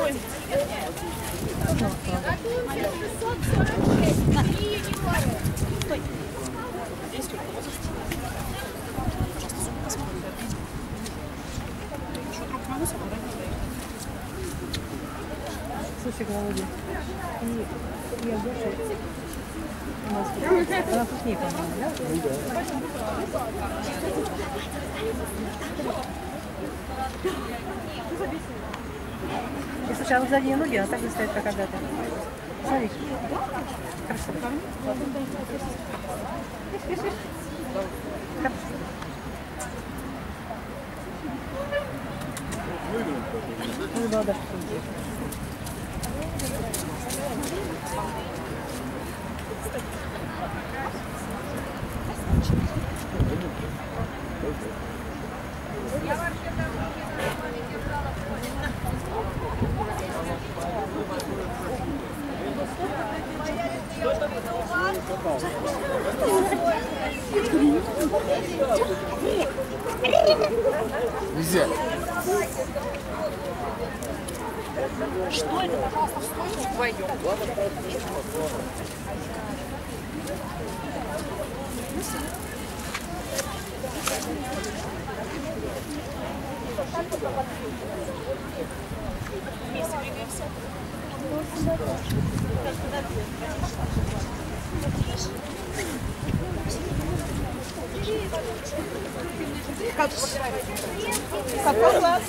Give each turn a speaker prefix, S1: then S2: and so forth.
S1: Ой. Пожалуйста, Слушай, Володя, и я больше у нас она вкуснее, по-моему, да? И слушай, а вот задние ноги, она так же стоит, как когда-то. Смотри. Хорошо. Хорошо. Ну, да, да, что
S2: Нельзя.
S3: Что это, пожалуйста, встойте вдвоем. Вместе двигаемся. Какой класс?